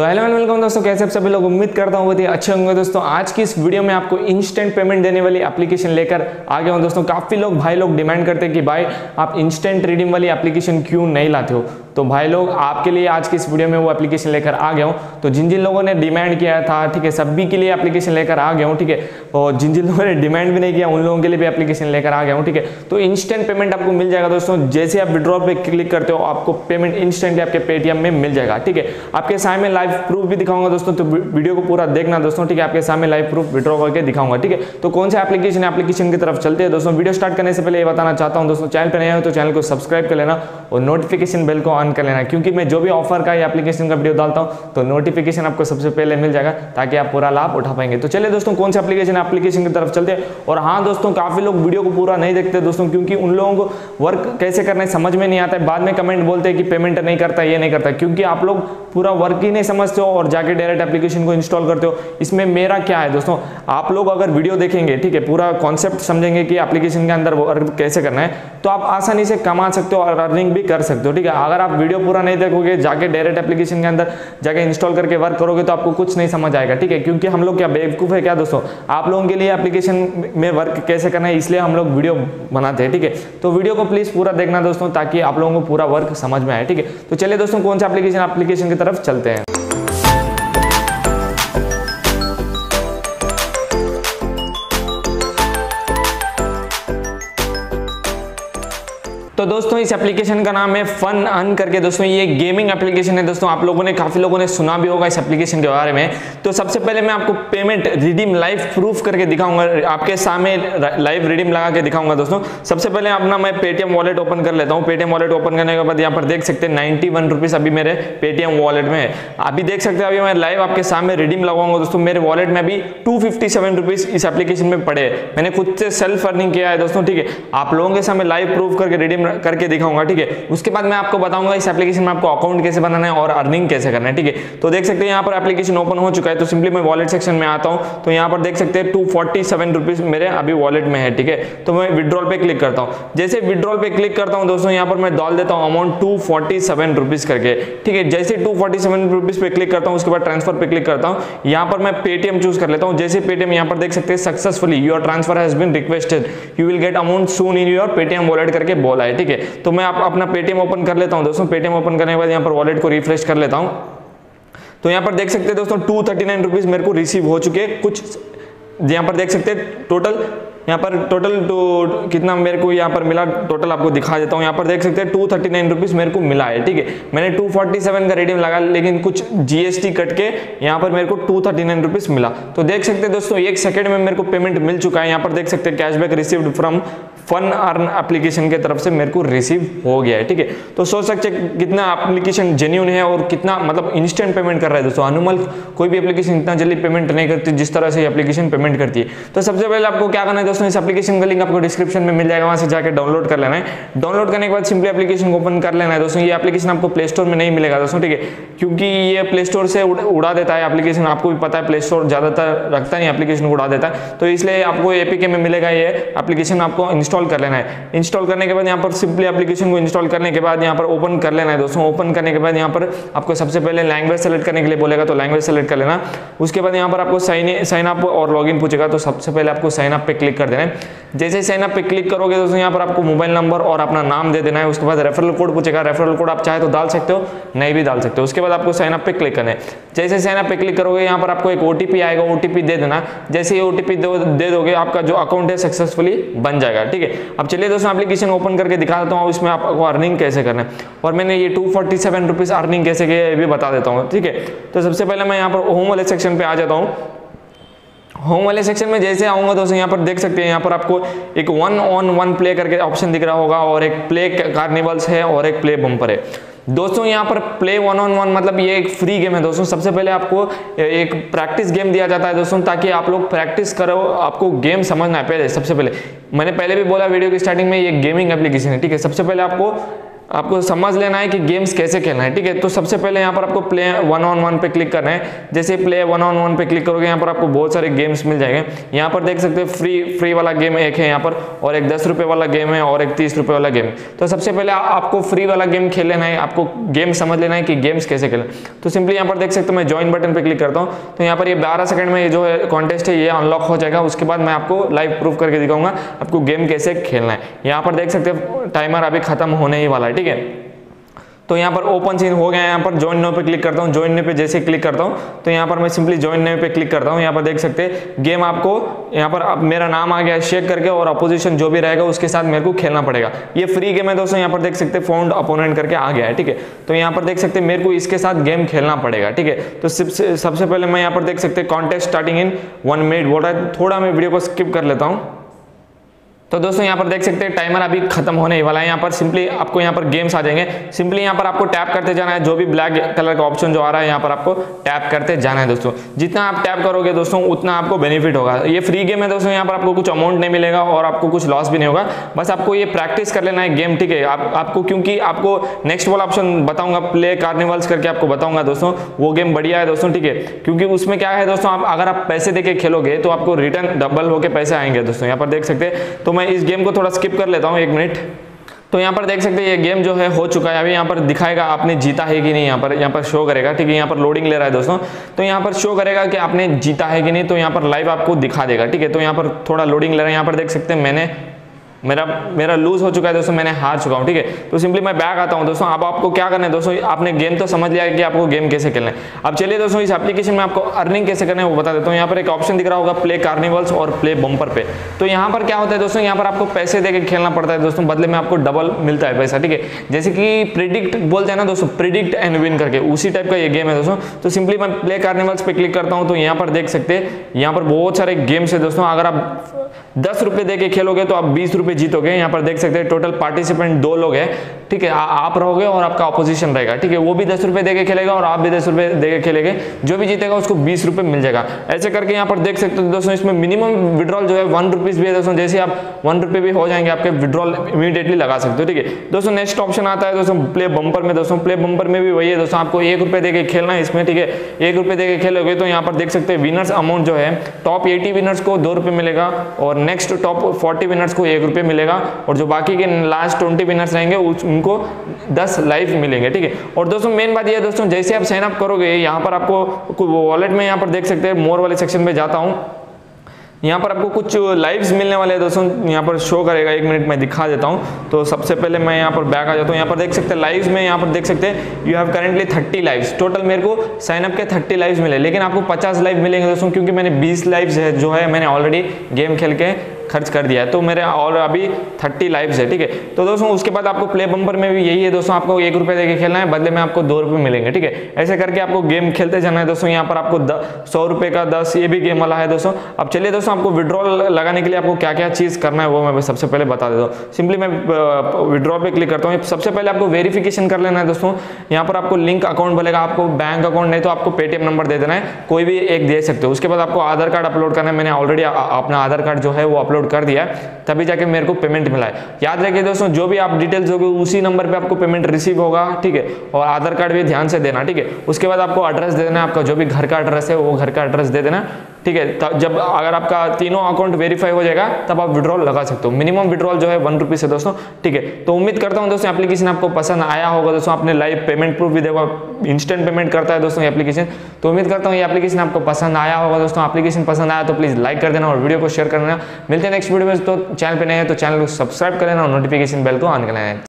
तो hello welcome दोस्तों, कैसे आप सभी लोग? उम्मीद करता हूँ बहुत ही अच्छे होंगे दोस्तों। आज की इस वीडियो में आपको इंस्टेंट पेमेंट देने वाली एप्लीकेशन लेकर आ गया हूँ दोस्तों। काफ़ी लोग भाई लोग डिमांड करते हैं कि भाई, आप इंस्टेंट रिडीम वाली एप्लीकेशन क्यों नहीं लाते हो? तो भाई लोग, आपके लिए आज की इस वीडियो में वो एप्लीकेशन लेकर आ गया हूँ। तो जिन जिन लोगों ने डिमांड किया था, ठीक है, सभी के लिए एप्लीकेशन लेकर आ गया हूँ, ठीक है। और जिन जिन लोगों ने डिमांड भी नहीं किया, उन लोगों के लिए भी एप्लीकेशन लेकर आ गया हूँ, ठीक है। तो इंस्टेंट पेमेंट आपको मिल जाएगा दोस्तों। जैसे आप विड्रॉ पे क्लिक करते हो, आपको पेमेंट इंस्टेंटली आपके पेटीएम में मिल जाएगा, ठीक है। आपके सामने लाइव प्रूफ भी दिखाऊँगा दोस्तों तो वीडियो को पूरा देखना दोस्तों, ठीक है? आपके सामने लाइव प्रूफ विड्रॉ करके दिखाऊँगा, ठीक है? तो कौन सा एप्लीकेशन एप्लीकेशन की तरफ़ चलते हैं दोस्तों। वीडियो स्टार्ट करने से पहले ये बताना चाहता हूँ दोस्तों चैनल पर नए हो तो चैनल को सब्सक्राइब कर लेना और नोटिफिकेशन बेल को ऑन कर लेना, क्योंकि मैं जो भी ऑफ़र का एप्लीकेशन का वीडियो डालता हूँ तो नोटिफिकेशन आपको सबसे पहले मिल जाएगा, ताकि आप पूरा लाभ उठा पाएँगे। तो चलिए दोस्तों, कौन सा एप्लीकेशन एप्लीकेशन की तरफ़ चलते हैं। और हाँ दोस्तों, काफ़ी लोग वीडियो को पूरा नहीं देखते दोस्तों, क्योंकि उन लोगों को वर्क कैसे करना है समझ में नहीं आता है। बाद में कमेंट बोलते हैं कि पेमेंट नहीं करता, ये नहीं करता। क्योंकि आप लोग पूरा वर्क ही नहीं समझते हो और जाके डायरेक्ट एप्लीकेशन को इंस्टॉल करते हो, इसमें मेरा क्या है दोस्तों? आप लोग अगर वीडियो देखेंगे, ठीक है, पूरा कॉन्सेप्ट समझेंगे कि एप्लीकेशन के अंदर वर्क कैसे करना है तो आप आसानी से कमा सकते हो और अर्निंग भी कर सकते हो, ठीक है? अगर आप वीडियो पूरा नहीं देखोगे, जाके डायरेक्ट एप्लीकेशन के अंदर जाके इंस्टॉल करके वर्क करोगे तो आपको कुछ नहीं समझ आएगा, ठीक है? क्योंकि हम लोग क्या, बेवकूफ़ है क्या दोस्तों? आप लोगों के लिए एप्लीकेशन में वर्क कैसे करना है, इसलिए हम लोग वीडियो बनाते हैं, ठीक है? तो वीडियो को प्लीज़ पूरा देखना दोस्तों, ताकि आप लोगों को पूरा वर्क समझ में आए, ठीक है? तो चलिए दोस्तों, कौन सा एप्लीकेशन एप्लीकेशन की तरफ़ चलते हैं। तो दोस्तों, इस एप्लीकेशन का नाम है फन अन करके दोस्तों, ये गेमिंग एप्लीकेशन है दोस्तों। आप लोगों ने, काफ़ी लोगों ने सुना भी होगा इस एप्लीकेशन के बारे में। तो सबसे पहले मैं आपको पेमेंट रिडीम लाइव प्रूफ करके दिखाऊँगा। आपके सामने लाइव रिडीम लगा के दिखाऊँगा दोस्तों। सबसे पहले अपना मैं पेटीएम वॉलेट ओपन कर लेता हूँ। पेटीएम वॉलेट ओपन करने के बाद यहाँ पर देख सकते हैं नाइन्टी अभी मेरे पेटीएम वॉलेट में अभी देख सकते हैं, अभी मैं लाइव आपके सामने रिडीम लगाऊँगा दोस्तों। मेरे वॉलेट में अभी टू फिफ्टी इस एप्लीकेशन में पड़े मैंने खुद से सेल्फ अर्निंग किया है दोस्तों, ठीक है। आप लोगों के सामने लाइव प्रूफ करके रिडीम करके दिखाऊँगा, ठीक है? उसके बाद मैं आपको बताऊँगा इस एप्लीकेशन में आपको अकाउंट कैसे बनाना है और अर्निंग कैसे करना है, ठीक है? तो देख सकते हैं यहाँ पर एप्लीकेशन ओपन हो चुका है तो सिंपली मैं वॉलेट सेक्शन में आता हूँ। तो यहाँ पर देख सकते हैं टू फोर्टी मेरे अभी वॉलेट में है, ठीक है? तो मैं विड्रॉल पे क्लिक करता हूँ। जैसे विड्रॉल पे क्लिक करता हूँ दोस्तों, यहाँ पर मैं डाल देता हूँ अमाउंट टू फोर्टी करके, ठीक है? जैसे टू फोर्टी पे क्लिक करता हूँ, उसके बाद ट्रांसफ़र पे क्लिक करता हूँ, यहाँ पर मैं पेटीएम चूज़ कर लेता हूँ। जैसे पेटीएम यहाँ पर देख सकते हैं successfully your transfer has been requested you will get amount soon in your Paytm wallet करके बोला है ठीक है तो मैं आप अपना पेटीएम ओपन कर लेता हूँ दोस्तों। पेटीएम ओपन करने के बाद यहाँ पर वॉलेट को रिफ्रेश कर लेता हूँ। तो यहाँ पर देख सकते हैं दोस्तों टू थर्टी नाइन रुपीज़ मेरे को रिसीव हो चुके कुछ यहाँ पर देख सकते हैं टोटल यहाँ पर टोटल तो कितना मेरे को यहाँ पर मिला टोटल आपको दिखा देता हूँ। यहाँ पर देख सकते हैं टू थर्टी नाइन रुपीज़ मेरे को मिला है, ठीक है। मैंने टू फोर्टी सेवन का रेडियम लगा, लेकिन कुछ जीएसटी कट के यहाँ पर मेरे को टू थर्टी नाइन रुपीज़ मिला। तो देख सकते हैं दोस्तों, एक सेकंड में मेरे को पेमेंट मिल चुका है। यहाँ पर देख सकते हैं cashback received from Fun Earn application के तरफ़ से मेरे को रिसीव हो गया है, ठीक है? तो सोच सकते कितना एप्लीकेशन जेन्यून है और कितना मतलब इंस्टेंट पेमेंट कर रहा है दोस्तों। अनुमल कोई भी एप्लीकेशन इतना जल्दी पेमेंट नहीं करती, जिस तरह से एप्लीकेशन पेमेंट करती है। तो सबसे पहले आपको क्या करना है दोस्तों, इस एप्लीकेशन का लिंक आपको डिस्क्रिप्शन में मिल जाएगा, वहाँ से जाकर डाउनलोड कर लेना है। डाउनलोड करने के बाद सिंपली एप्लीकेशन को ओपन कर लेना है दोस्तों। ये एप्लीकेशन आपको प्ले स्टोर में नहीं मिलेगा दोस्तों, ठीक है? क्योंकि ये प्ले स्टोर से उड़ा देता है एप्लीकेशन आपको भी पता है प्ले स्टोर ज़्यादातर रखता नहीं एप्लीकेशन को उड़ा देता है। तो इसलिए आपको एपीके में मिलेगा ये एप्लीकेशन आपको इंस्टॉल कर लेना है। इंस्टॉल करने के बाद यहाँ पर सिंपली एप्लीकेशन को इंस्टॉल करने के बाद यहाँ पर ओपन कर लेना है दोस्तों। ओपन करने के बाद यहाँ पर आपको सबसे पहले लैंग्वेज सेलेक्ट करने के लिए बोलेगा तो लैंग्वेज सेलेक्ट कर लेना। उसके बाद यहाँ पर आपको साइन साइन अप और लॉगिन पूछेगा तो सबसे पहले आपको साइन अप पे क्लिक कर देना है। जैसे साइन अप पे क्लिक करोगे दोस्तों, यहाँ पर आपको मोबाइल नंबर और अपना नाम दे देना है। उसके बाद रेफरल कोड पूछेगा। रेफरल कोड आप चाहे तो डाल सकते हो, नहीं भी डाल सकते हो। उसके बाद आपको साइन अप पे क्लिक करना है। जैसे साइन अप पे क्लिक करोगे, यहाँ पर आपको एक ओटीपी आएगा। ओटीपी दे देना। जैसे ये ओटीपी दे दोगे, आपका जो अकाउंट है सक्सेसफुली बन जाएगा। ठीक है। अब चलिए दोस्तों एप्लीकेशन ओपन करके दिखा देता हूँ इसमें आपको अर्निंग कैसे करना है। और मैंने ये two forty seven rupees earning कैसे किया ये भी बता देता हूँ, ठीक है। तो सबसे पहले मैं यहाँ पर होम वाले सेक्शन पे आ जाता हूँ। होम वाले सेक्शन में जैसे आऊँगा दोस्तों, यहाँ पर देख सकते हैं, यहाँ पर आपको एक वन ऑन वन प्ले करके ऑप्शन दिख रहा होगा, और एक प्ले कार्निवल्स है, और एक प्ले बम्पर है। दोस्तों, यहाँ पर प्ले वन ऑन वन मतलब ये एक फ्री गेम है दोस्तों। सबसे पहले आपको एक प्रैक्टिस गेम दिया जाता है दोस्तों, ताकि आप लोग प्रैक्टिस करो, आपको गेम समझना है पहले, सबसे पहले। मैंने पहले भी बोला वीडियो की स्टार्टिंग में ये गेमिंग एप्लीकेशन है, ठीक है? सबसे पहले आपको आपको समझ लेना है कि गेम्स कैसे खेलना है, ठीक है? तो सबसे पहले यहाँ पर आपको प्ले वन ऑन वन पे क्लिक करना है। जैसे प्ले वन ऑन वन पे क्लिक करोगे, यहाँ पर आपको बहुत सारे गेम्स मिल जाएँगे। यहाँ पर देख सकते हो फ्री फ्री वाला गेम एक है यहाँ पर, और एक दस रुपये वाला गेम है, और एक तीस रुपये वाला गेम तो सबसे पहले आपको फ्री वाला गेम खेल लेना है, आपको गेम समझ लेना है कि गेम्स कैसे खेलें तो सिंपली यहाँ पर देख सकते हो, मैं ज्वाइन बटन पर क्लिक करता हूँ। तो यहाँ पर ये बारह सेकंड में ये जो कॉन्टेस्ट है, ये अनलॉक हो जाएगा। उसके बाद मैं आपको लाइव प्रूफ करके दिखाऊँगा आपको गेम कैसे खेलना है। यहाँ पर देख सकते हो टाइमर अभी खत्म होने ही वाला है? ठीक है? तो यहाँ पर ओपन सीन हो गया, यहाँ पर ज्वाइन नो पे क्लिक करता हूँ ज्वाइन नो पे जैसे क्लिक करता हूँ तो यहाँ पर मैं सिंपली ज्वाइन नो पे क्लिक करता हूँ। यहाँ पर देख सकते हैं गेम आपको यहाँ पर अब मेरा नाम आ गया शेक करके और अपोजिशन जो भी रहेगा उसके साथ मेरे को खेलना पड़ेगा। ये फ्री गेम है दोस्तों, यहाँ पर देख सकते फाउंड अपोनेंट करके आ गया है, ठीक है? तो यहाँ पर देख सकते मेरे को इसके साथ गेम खेलना पड़ेगा, ठीक है? तो सबसे पहले मैं यहाँ पर देख सकते contest starting in one minute बोल रहा है, थोड़ा मैं वीडियो को स्किप कर लेता हूँ। तो दोस्तों यहाँ पर देख सकते हैं टाइमर अभी खत्म होने ही वाला है। यहाँ पर सिंपली आपको यहाँ पर गेम्स आ जाएँगे। सिंपली यहाँ पर आपको टैप करते जाना है जो भी ब्लैक कलर का ऑप्शन जो आ रहा है यहाँ पर आपको टैप करते जाना है दोस्तों। जितना आप टैप करोगे दोस्तों उतना आपको बेनिफिट होगा। ये फ्री गेम है दोस्तों यहाँ पर आपको कुछ अमाउंट नहीं मिलेगा और आपको कुछ लॉस भी नहीं होगा। बस आपको ये प्रैक्टिस कर लेना है गेम ठीक है? आप, आपको क्योंकि आपको नेक्स्ट वाला ऑप्शन बताऊँगा प्ले कार्निवल्स करके आपको बताऊँगा दोस्तों। वो गेम बढ़िया है दोस्तों ठीक है? क्योंकि उसमें क्या है दोस्तों आप अगर आप पैसे देके खेलोगे तो आपको रिटर्न डबल होकर पैसे आएँगे दोस्तों। यहाँ पर देख सकते हैं। तो मैं इस गेम को थोड़ा स्किप कर लेता हूँ एक मिनट तो यहाँ पर देख सकते हैं, ये गेम जो है हो चुका है। अभी यहाँ पर दिखाएगा आपने जीता है कि नहीं यहाँ पर यहाँ पर शो करेगा। ठीक है, यहाँ पर लोडिंग ले रहा है दोस्तों। तो यहाँ पर शो करेगा कि आपने जीता है कि नहीं तो यहाँ पर लाइव आपको दिखा देगा। ठीक है तो यहाँ पर थोड़ा लोडिंग ले रहा है। यहाँ पर देख सकते हैं, मैंने मेरा मेरा लूज हो चुका है दोस्तों, मैंने हार चुका हूँ, ठीक है? तो सिंपली मैं बैक आता हूँ दोस्तों, अब आपको क्या करना है दोस्तों? आपने गेम तो समझ लिया कि आपको गेम कैसे खेलना है। अब चलिए दोस्तों, इस एप्लीकेशन में आपको अर्निंग कैसे करना है वो बता देता हूँ। यहाँ पर एक ऑप्शन दिख रहा होगा प्ले कार्निवल्स और प्ले बम्पर पे। तो यहाँ पर क्या होता है दोस्तों, यहाँ पर आपको पैसे देकर खेलना पड़ता है दोस्तों, बदले में आपको डबल मिलता है पैसा, ठीक है? जैसे कि प्रिडिक्ट बोलते हैं ना दोस्तों प्रिडिक्ट एंड विन करके, उसी टाइप का ये गेम है दोस्तों। तो सिंपली मैं प्ले कार्निवल्स पे क्लिक करता हूँ तो यहाँ पर देख सकते हैं, यहाँ पर बहुत सारे गेम्स है दोस्तों। अगर आप दस रुपए दे के खेलोगे तो आप बीस रुपए जीतोगे, यहाँ पर देख सकते हैं टोटल पार्टिसिपेंट दो लोग हैं, ठीक है आप रहोगे और आपका अपोजिशन रहेगा, ठीक है, वो भी दस रुपए दे के खेलेगा और आप भी दस रुपए दे के खेलेंगे, जो भी जीतेगा उसको बीस रुपए मिल जाएगा। ऐसे करके यहाँ पर देख सकते हो दोस्तों, इसमें मिनिमम विड्रॉल जो है वन रुपीज़ भी है दोस्तों, जैसे आप वन रुपए भी हो जाएँगे, आपके विड्रॉल इमीडिएटली लगा सकते हो, ठीक है। दोस्तों नेक्स्ट ऑप्शन आता है दोस्तों प्ले बम्पर में, दोस्तों प्ले बम्पर में भी वही है दोस्तों, आपको एक रुपए दे खेलना है इसमें, ठीक है, एक रुपए दे खेलोगे तो यहाँ पर देख सकते हैं विनर्स अमाउंट जो है टॉप एटी विनर्स को दो मिलेगा और नेक्स्ट टॉप फोर्टी विनर्स को एक रुपये मिलेगा और जो बाकी के लास्ट ट्वेंटी विनर्स रहेंगे उनको दस लाइव मिलेंगे, ठीक है? और दोस्तों मेन बात यह है दोस्तों, जैसे आप साइन अप करोगे, यहाँ पर आपको वॉलेट में यहाँ पर देख सकते हैं मोर वाले सेक्शन में जाता हूँ। यहाँ पर आपको कुछ लाइव्स मिलने वाले हैं दोस्तों, यहाँ पर शो करेगा, एक मिनट में दिखा देता हूँ। तो सबसे पहले मैं यहाँ पर बैक आ जाता हूँ, यहाँ पर देख सकते हैं लाइव्स में यहाँ पर देख सकते हैं you have currently thirty lives total मेरे को साइन अप के थर्टी लाइव्स मिले, लेकिन आपको पचास लाइव मिलेंगे दोस्तों, क्योंकि मैंने बीस लाइव्स है, जो है, मैंने ऑलरेडी गेम खेल के खर्च कर दिया है। तो मेरे और अभी थर्टी लाइव्स है, ठीक है? तो दोस्तों, उसके बाद आपको प्ले बम्पर में भी यही है दोस्तों, आपको एक रुपये देकर खेलना है, बदले में आपको दो रुपये मिलेंगे, ठीक है? ऐसे करके आपको गेम खेलते जाना है दोस्तों, यहाँ पर आपको सौ रुपये का दस, ये भी गेम वाला है दोस्तों। अब चलिए दोस्तों, आपको विड्रॉल लगाने के लिए आपको क्या क्या चीज़ करना है, वो मैं सबसे पहले बता देता हूँ। सिंपली मैं विड्रॉ पे क्लिक करता हूँ। सबसे पहले आपको वेरिफिकेशन कर लेना है दोस्तों। यहाँ पर आपको लिंक अकाउंट बोलेगा आपको बैंक अकाउंट नहीं तो आपको पेटीएम नंबर दे देना है। कोई भी एक दे सकते हो। उसके बाद आपको आधार कार्ड अपलोड करना है। मैंने ऑलरेडी अपना आधार कार्ड जो है वो अपलोड कर दिया, तभी जाके मेरे को पेमेंट मिला है। याद रखिए दोस्तों, जो भी आप डिटेल्स होगी उसी नंबर पे आपको पेमेंट रिसीव होगा, ठीक है? और आधार कार्ड भी ध्यान से देना, ठीक है? उसके बाद आपको एड्रेस दे देना, आपका जो भी घर का एड्रेस है, वो घर का एड्रेस दे देना। ठीक है जब अगर आपका तीनों अकाउंट वेरीफाई हो जाएगा, तब आप विड्रॉल लगा सकते हो। मिनिमम विड्रॉल जो है वन रुपीज़ है दोस्तों, ठीक है। तो उम्मीद करता हूँ दोस्तों एप्लीकेशन आपको पसंद आया होगा दोस्तों, आपने लाइव पेमेंट प्रूफ भी देगा इंस्टेंट पेमेंट करता है दोस्तों एप्लीकेशन तो उम्मीद करता हूँ ये एप्लीकेशन आपको पसंद आया होगा दोस्तों। एप्लीकेशन पसंद आया तो प्लीज़ लाइक कर देना और वीडियो को शेयर कर देना। मिलते हैं नेक्स्ट वीडियो में तो चैनल पर नहीं है तो चैनल को सब्सक्राइब कर लेना और नोटिफिकेशन बेल को ऑन कर लेना।